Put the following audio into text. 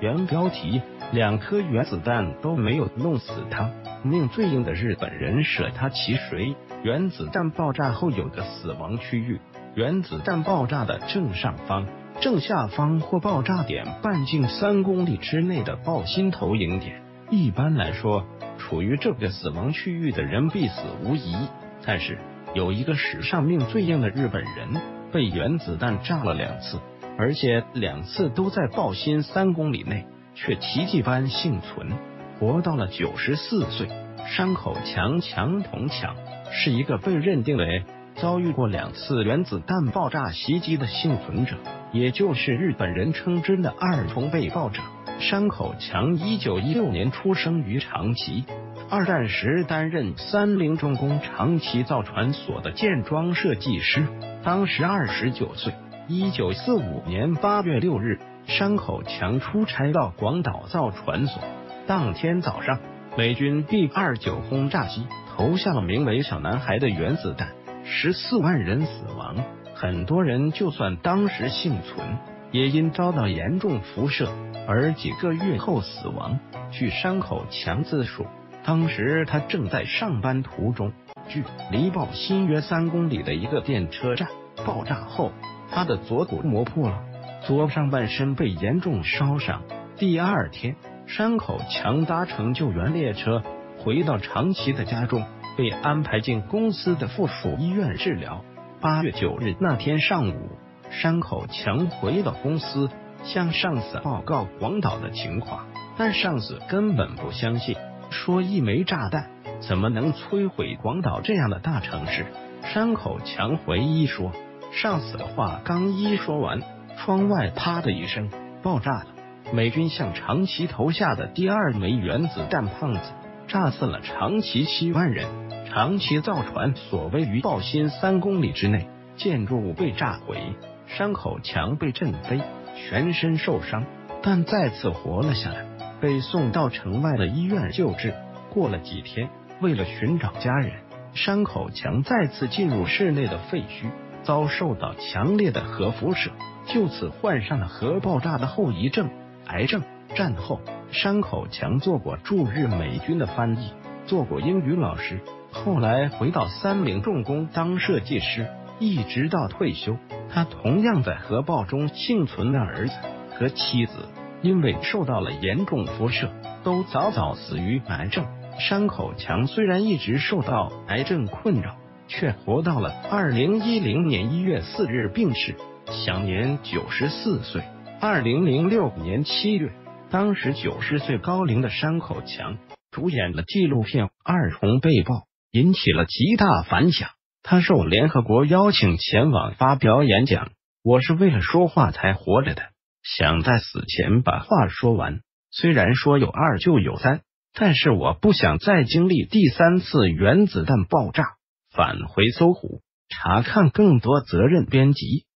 原标题：两颗原子弹都没有弄死他，命最硬的日本人舍他其谁？原子弹爆炸后有个死亡区域，原子弹爆炸的正上方、正下方或爆炸点半径三公里之内的爆心投影点。一般来说，处于这个死亡区域的人必死无疑。但是有一个史上命最硬的日本人，被原子弹炸了两次，而且两次都在爆心三公里内，却奇迹般幸存，活到了九十四岁。山口强强同强是一个被认定为遭遇过两次原子弹爆炸袭击的幸存者，也就是日本人称之的二重被爆者。山口强一九一六年出生于长崎，二战时担任三菱重工长崎造船所的建装设计师，当时二十九岁。一九四五年八月六日，山口强出差到广岛造船所，当天早上，美军 B 二九轰炸机投下了名为“小男孩”的原子弹，十四万人死亡，很多人就算当时幸存，也因遭到严重辐射。而几个月后死亡。据山口强自述，当时他正在上班途中，距离爆心约三公里的一个电车站。爆炸后，他的左骨磨破了，左上半身被严重烧伤。第二天，山口强搭乘救援列车回到长崎的家中，被安排进公司的附属医院治疗。八月九日那天上午，山口强回到公司。向上司报告广岛的情况，但上司根本不相信，说一枚炸弹怎么能摧毁广岛这样的大城市？山口强回忆说，上司的话刚一说完，窗外啪的一声爆炸了。美军向长崎投下的第二枚原子弹，胖子炸死了长崎七万人。长崎造船所位于爆心三公里之内，建筑物被炸毁，山口强被震飞。全身受伤，但再次活了下来，被送到城外的医院救治。过了几天，为了寻找家人，山口强再次进入室内的废墟，遭受到强烈的核辐射，就此患上了核爆炸的后遗症——癌症。战后，山口强做过驻日美军的翻译，做过英语老师，后来回到三菱重工当设计师，一直到退休。他同样在核爆中幸存的儿子和妻子，因为受到了严重辐射，都早早死于癌症。山口强虽然一直受到癌症困扰，却活到了二零一零年一月四日病逝，享年九十四岁。二零零六年七月，当时九十岁高龄的山口强主演了纪录片《二重被爆》，引起了极大反响。他受联合国邀请前往发表演讲。我是为了说话才活着的，想在死前把话说完。虽然说有二就有三，但是我不想再经历第三次原子弹爆炸。返回搜狐查看更多责任编辑。